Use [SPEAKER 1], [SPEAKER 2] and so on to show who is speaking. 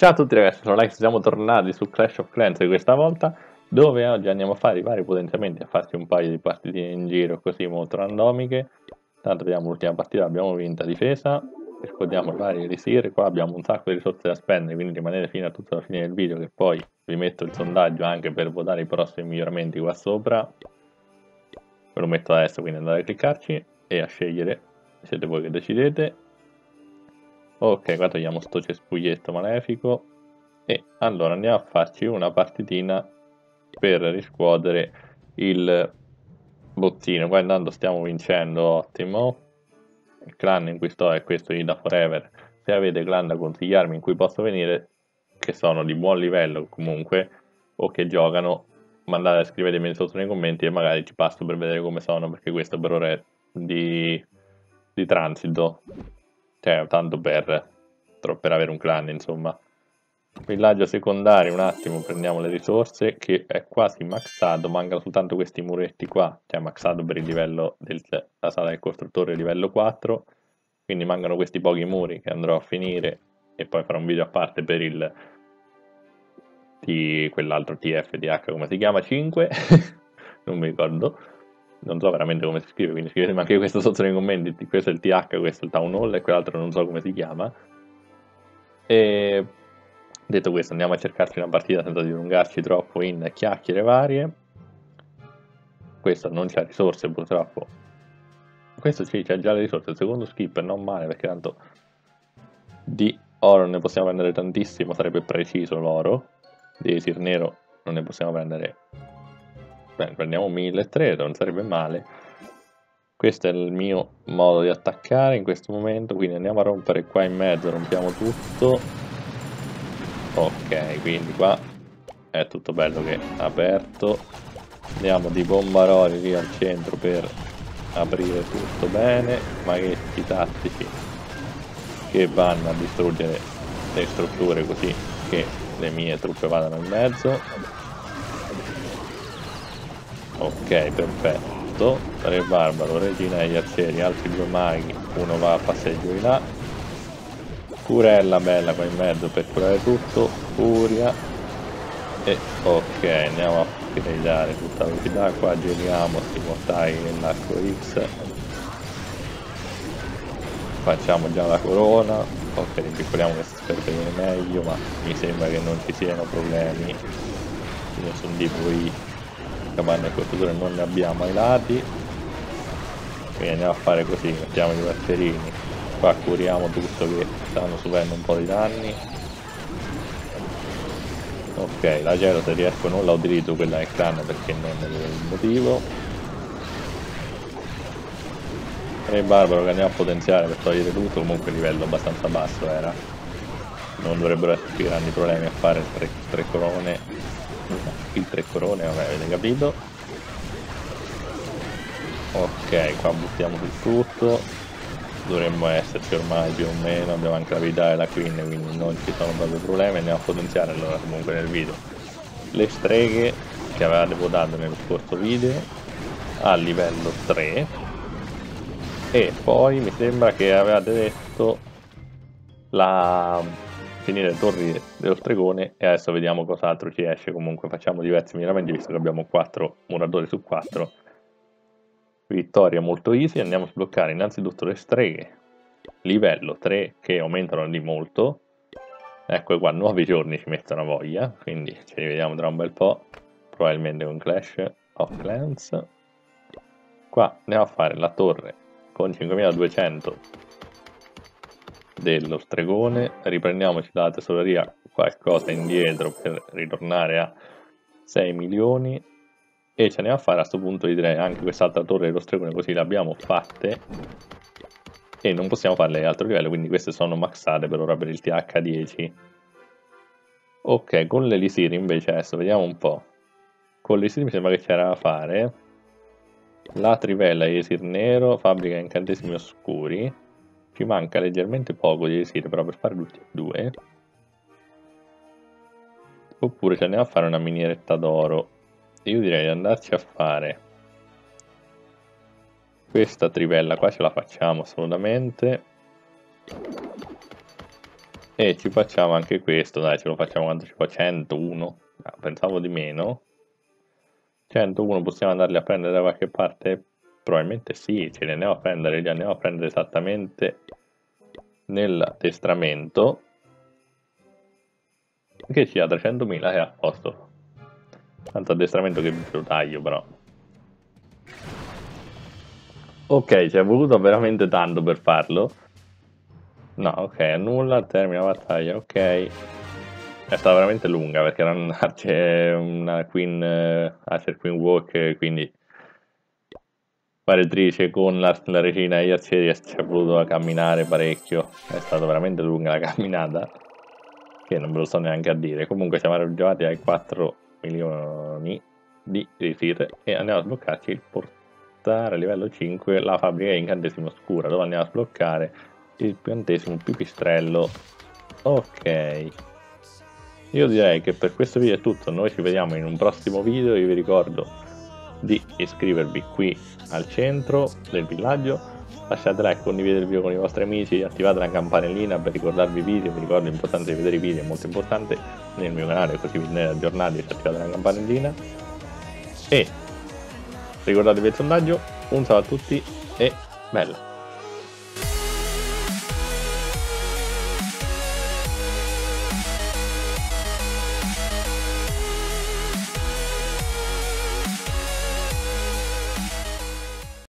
[SPEAKER 1] Ciao a tutti ragazzi, sono Lex, siamo tornati su Clash of Clans questa volta dove oggi andiamo a fare i vari potenziamenti, a farci un paio di partite in giro così molto randomiche. Tanto vediamo l'ultima partita, abbiamo vinta difesa riscondiamo i vari elisir, qua abbiamo un sacco di risorse da spendere quindi rimanete fino a tutta la fine del video che poi vi metto il sondaggio anche per votare i prossimi miglioramenti qua sopra. Ve lo metto adesso quindi andate a cliccarci e a scegliere siete voi che decidete ok qua togliamo sto cespuglietto malefico. E allora andiamo a farci una partitina per riscuotere il bottino qua intanto stiamo vincendo ottimo. Il clan in cui sto è questo di da forever. Se avete clan da consigliarmi in cui posso venire che sono di buon livello comunque o che giocano mandate scrivetemi sotto nei commenti e magari ci passo per vedere come sono perché questo per ora è di, di transito cioè tanto per, per avere un clan insomma. Villaggio secondario un attimo prendiamo le risorse che è quasi maxato mancano soltanto questi muretti qua. Cioè maxato per il livello della sala del costruttore livello 4 quindi mancano questi pochi muri che andrò a finire e poi farò un video a parte per il di quell'altro TFDH come si chiama? 5 non mi ricordo non so veramente come si scrive, quindi scrivetemi anche questo sotto nei commenti, questo è il TH, questo è il Town Hall e quell'altro non so come si chiama. E detto questo andiamo a cercarci una partita senza dilungarci troppo in chiacchiere varie. Questo non c'ha risorse purtroppo. Questo sì, c'ha già le risorse, il secondo skip non male perché tanto di oro ne possiamo prendere tantissimo, sarebbe preciso l'oro. Di esir nero non ne possiamo prendere Beh, prendiamo 1300, non sarebbe male. Questo è il mio modo di attaccare in questo momento, quindi andiamo a rompere qua in mezzo, rompiamo tutto. Ok, quindi qua è tutto bello che è aperto. Andiamo di bombaroli lì al centro per aprire tutto bene, maghetti tattici che vanno a distruggere le strutture così che le mie truppe vadano in mezzo ok perfetto. Re barbaro regina degli arcieri altri due maghi. Uno va a passeggio di là. Curella bella qua in mezzo per curare tutto. Furia. E ok andiamo a upgradeare tutta la velocità qua. Giriamo sti mortai nell'arco X. Facciamo già la corona. Ok ripiccoliamo spero che viene meglio ma mi sembra che non ci siano problemi. Nessun tipo di capanne e costruttore non ne abbiamo ai lati. Quindi andiamo a fare così mettiamo i batterini. Qua curiamo tutto che stanno subendo un po' di danni. Ok la gelo se riesco non la utilizzo quella nel clan perché non è il motivo. E il barbaro che andiamo a potenziare per togliere tutto comunque livello abbastanza basso era. Non dovrebbero esserci grandi problemi a fare tre, tre corone il tre corone, vabbè, avete capito. Ok, qua buttiamo su tutto. Dovremmo esserci ormai più o meno, abbiamo anche la vita e la queen, quindi non ci sono proprio problemi, andiamo a potenziare allora comunque nel video. Le streghe che avevate votato nel scorso video a livello 3 e poi mi sembra che avevate detto la finire torri dello stregone e adesso vediamo cos'altro ci esce. Comunque facciamo diversi miglioramenti visto che abbiamo 4 muratori su 4 vittoria molto easy andiamo a sbloccare innanzitutto le streghe. Livello 3 che aumentano di molto. Ecco qua nuovi giorni ci mettono voglia quindi ci rivediamo tra un bel po' probabilmente con Clash of Clans. Qua andiamo a fare la torre con 5200 dello stregone riprendiamoci dalla tesoreria qualcosa indietro per ritornare a 6 milioni. E ce ne va a fare a questo punto direi anche quest'altra torre dello stregone così le abbiamo fatte. E non possiamo farle altro livello quindi queste sono maxate per ora per il TH10 ok con l'elisir invece adesso vediamo un po' con l'elisir mi sembra che c'era da fare. La trivella elisir nero fabbrica incantesimi oscuri ci manca leggermente poco di esire però per fare tutti e due. Oppure ci andiamo a fare una minieretta d'oro. Io direi di andarci a fare questa trivella qua ce la facciamo assolutamente. e ci facciamo anche questo, dai, ce lo facciamo quanto ci fa? 101? Ah, pensavo di meno. 101 possiamo andarli a prendere da qualche parte? Probabilmente sì, ce li andiamo a prendere, li andiamo a prendere esattamente nell'addestramento che ci ha 300.000 e a posto. Tanto addestramento che lo taglio però. Ok, ci è voluto veramente tanto per farlo. No, ok, annulla, termina la battaglia, ok. È stata veramente lunga perché era un archer, una Queen, uh, Queen Walk, quindi paretrice con la, la regina arcieri ci è voluto camminare parecchio. È stata veramente lunga la camminata, che non ve lo so neanche a dire. Comunque siamo arrivati ai 4 milioni di riuscite e andiamo a sbloccarci il portare a livello 5 la fabbrica incantesimo scura, dove andiamo a sbloccare il piantesimo pipistrello ok io direi che per questo video è tutto noi ci vediamo in un prossimo video io vi ricordo di iscrivervi qui al centro del villaggio lasciate like, condividete il video con i vostri amici attivate la campanellina per ricordarvi i video vi ricordo l'importanza di vedere i video è molto importante nel mio canale così vi tenete aggiornati e attivate la campanellina. E ricordatevi il sondaggio un saluto a tutti e bella